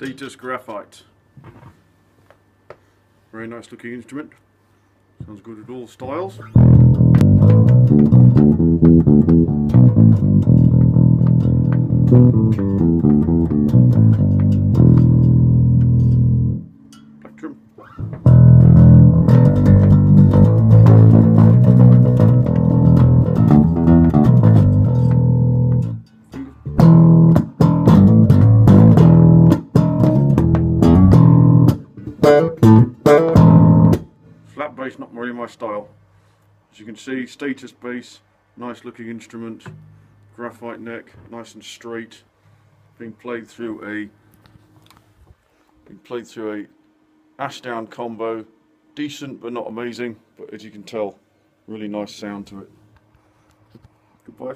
Status Graphite. Very nice looking instrument. Sounds good at all styles. Plectrum. Flat bass, not really my style. As you can see, status bass, nice looking instrument, graphite neck, nice and straight, being played through a being played through a Ashdown combo, decent but not amazing, but as you can tell, really nice sound to it. Goodbye.